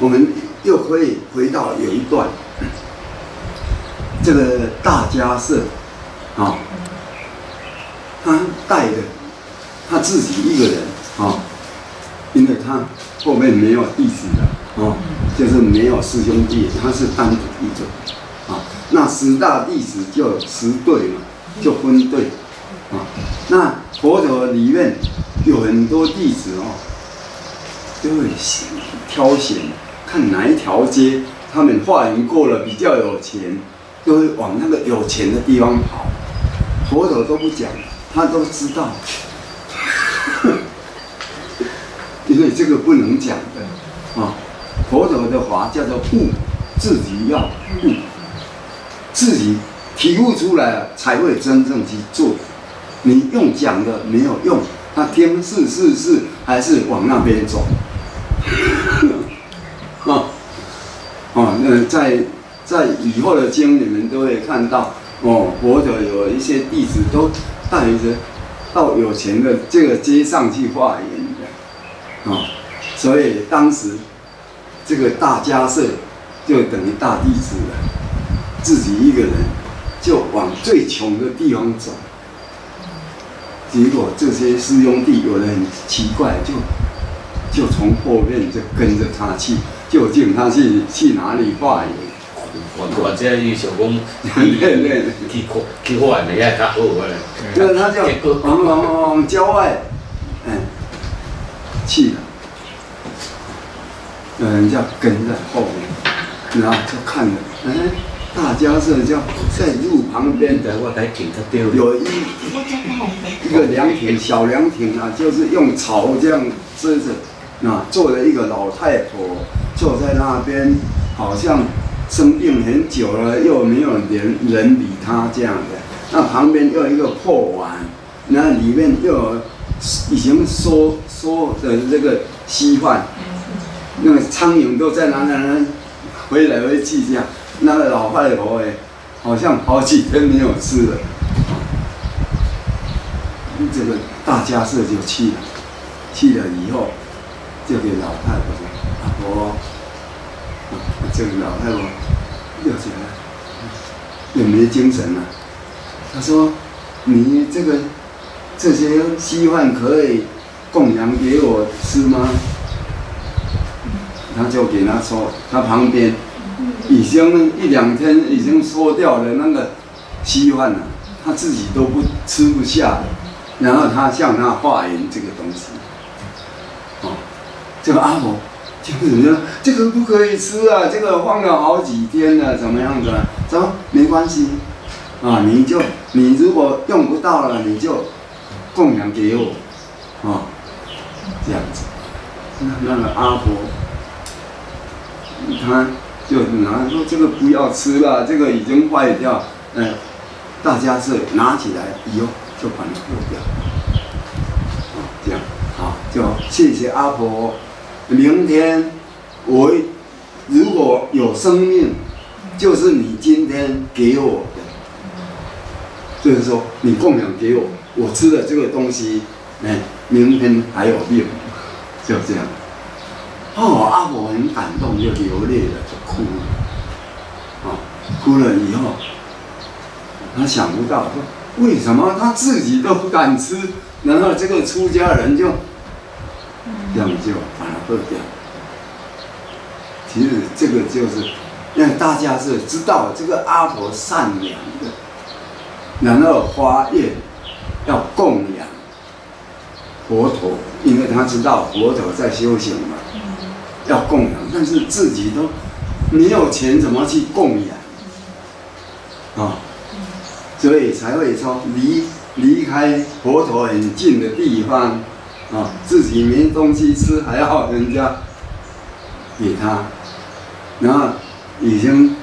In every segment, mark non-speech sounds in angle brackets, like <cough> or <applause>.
我们又可以回到有一段，这个大家社啊，他带的他自己一个人啊，因为他后面没有弟子的啊，就是没有师兄弟，他是单独一个啊。那十大弟子就十队嘛，就分队啊。那佛陀里面有很多弟子哦，都会挑选。看哪一条街，他们化缘过了比较有钱，就会往那个有钱的地方跑。佛陀都不讲，他都知道，<laughs> 因为这个不能讲的啊。佛陀的话叫做悟，自己要悟，自己体悟出来了，才会真正去做。你用讲的没有用，他听是是是，还是往那边走。啊，在在以后的经，里面都会看到，哦，佛陀有一些弟子都带着到有钱的这个街上去化缘的，啊，所以当时这个大家社就等于大弟子了，自己一个人就往最穷的地方走，结果这些师兄弟有的很奇怪，就就从后面就跟着他去。究竟他去去哪里化缘？或或者伊想讲，去去去化缘遐较好个。那他就往往往郊外，嗯，去了，有人就跟在后面，然后就看了，哎，大家是叫在路旁边的，我睇景较丢。有一一个凉亭，小凉亭啊，就是用草这样遮着，那坐了一个老太婆。坐在那边，好像生病很久了，又没有人人理他这样的。那旁边又一个破碗，那里面又有已经缩缩的这个稀饭，那个苍蝇都在那那那飞来飞去这样。那个老太婆哎，好像好几天没有吃了。这个大家社就去了，去了以后就给老太婆说。我，这个老太婆又起来，又没精神了。他说：“你这个这些稀饭可以供养给我吃吗？”他就给他说，他旁边已经一两天已经缩掉了那个稀饭了，他自己都不吃不下了。然后他向他化缘这个东西，哦，这个阿婆。就是说这个不可以吃啊，这个放了好几天了，怎么样子？啊说没关系，啊，你就你如果用不到了，你就供养给我，啊，这样子。那那个阿婆，他就拿说这个不要吃了，这个已经坏掉，嗯，大家是拿起来以后就把它丢掉，啊，这样好，就谢谢阿婆。明天我如果有生命，就是你今天给我的，就是说你供养给我，我吃的这个东西，哎，明天还有命，就这样。哦，阿婆很感动，就流泪了，就哭了。啊，哭了以后，他想不到说为什么他自己都不敢吃，然后这个出家人就。这样就把它喝掉。其实这个就是让大家是知道这个阿婆善良的，然后发愿要供养佛陀，因为他知道佛陀在修行嘛，要供养，但是自己都没有钱，怎么去供养啊？所以才会说离离开佛陀很近的地方。啊，自己没东西吃，还要人家给他，然后已经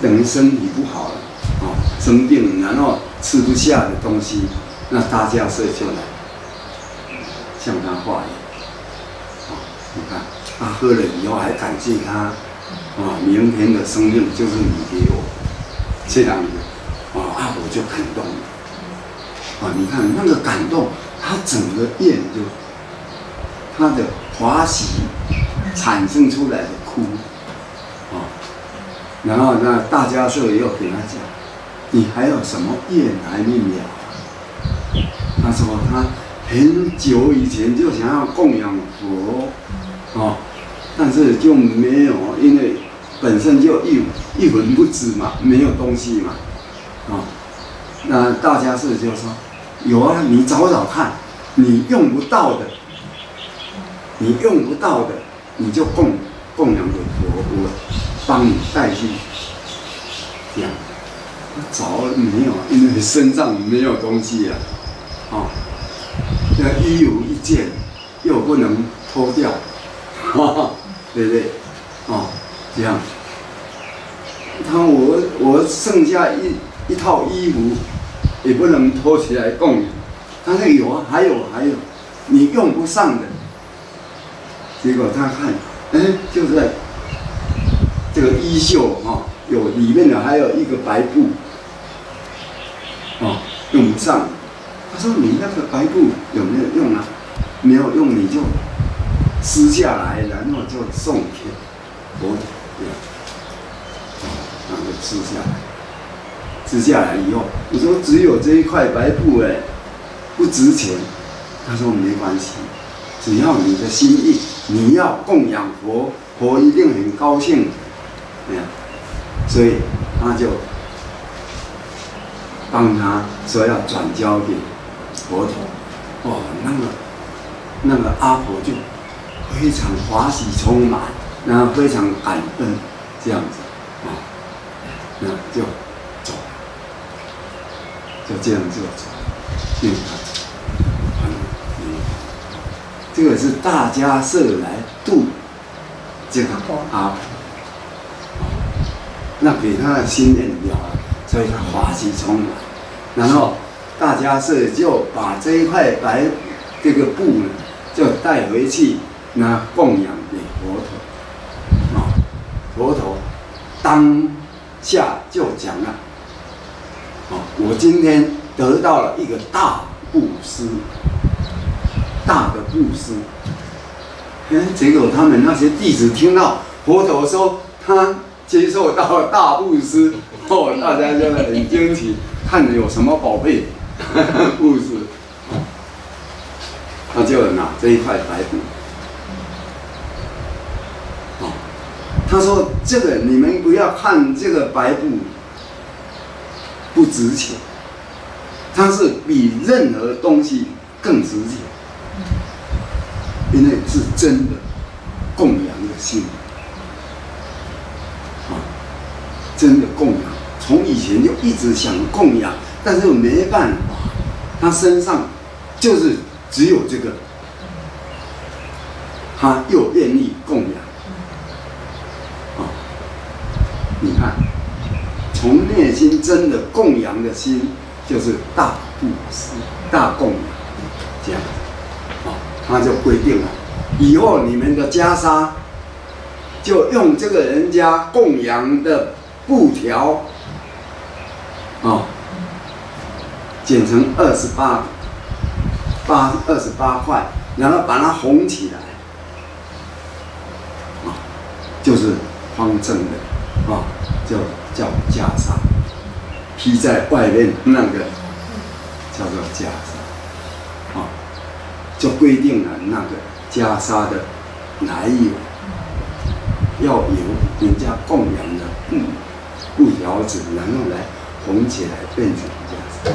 等于身体不好了，啊，生病，然后吃不下的东西，那大家社就来向他化缘，啊，你看他喝了以后还感谢他，啊，明天的生命就是你给我，这样子，啊，阿婆就感动了，啊，你看那个感动。他整个宴就，他的华喜产生出来的哭，啊，然后那大家社又给他讲，你还有什么愿还没了？他说他很久以前就想要供养佛，哦，但是就没有，因为本身就一一文不值嘛，没有东西嘛，啊，那大家是就说有啊，你找找看，你用不到的，你用不到的，你就供供养给佛，我帮你带去，这样，找没有，因为身上没有东西啊。哦，那衣有一件，又不能脱掉，哈 <laughs> 哈对不对？哦，这样。他我我剩下一一套衣服，也不能拖起来供。他说有啊，还有还有，你用不上的。结果他看，哎，就在这个衣袖哈，有里面的还有一个白布，哦，用不上。他说：“你那个白布有没有用啊？没有用，你就撕下来，然后就送给佛陀。然后撕下来，撕下来以后，我说只有这一块白布哎，不值钱。他说没关系，只要你的心意，你要供养佛，佛一定很高兴。哎呀，所以他就帮他说要转交给。”佛陀，哦，那个那个阿婆就非常欢喜充满，然后非常感恩这样子，啊，那就，就这样就走，嗯，这个是大家社来度这个阿婆，那给他的心念了，所以他欢喜充满，然后。大家是就把这一块白这个布呢，就带回去，那供养给佛陀。啊，佛陀当下就讲了，啊，我今天得到了一个大布施，大的布施。哎，结果他们那些弟子听到佛陀说他接受到了大布施，<laughs> 哦，大家就很惊奇，看有什么宝贝。布施，<laughs> 他就拿这一块白布。哦，他说：“这个你们不要看这个白布不值钱，它是比任何东西更值钱，因为是真的供养的心，啊，真的供养，从以前就一直想供养。”但是没办法，他身上就是只有这个，他又愿意供养，啊，你看，从内心真的供养的心，就是大布施、大供养，这样，啊，他就规定了，以后你们的袈裟就用这个人家供养的布条，啊。剪成二十八八二十八块，然后把它红起来，啊，就是方正的，啊，叫叫袈裟，披在外面那个叫做袈裟，啊，就规定了那个袈裟的来由，要由人家供养的布布条子，然后来缝起来变成袈裟。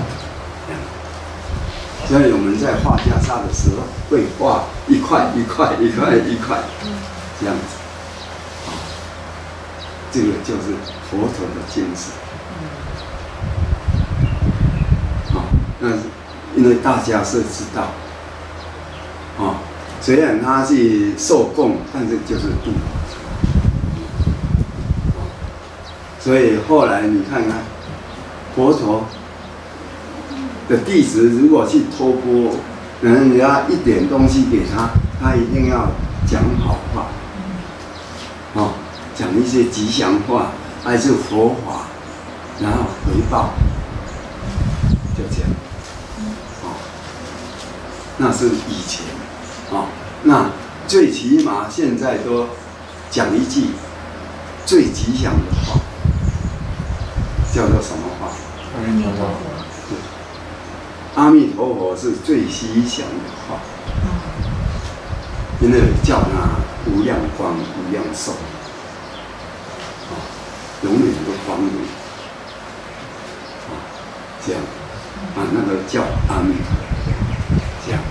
所以我们在画袈裟的时候，会画一块一块一块一块，这样子，这个就是佛陀的精神，啊，那因为大家是知道，啊，虽然他是受供，但是就是度，所以后来你看看，佛陀。的弟子如果去托钵，人家一点东西给他，他一定要讲好话，讲一些吉祥话，还是佛法，然后回报，就这样，哦，那是以前，哦，那最起码现在都讲一句最吉祥的话，叫做什么话？阿弥陀佛。阿弥陀佛是最吉祥的话，因为叫他无量光、无量寿，啊，永远都帮你啊，这样。啊，那个叫阿弥陀，这样。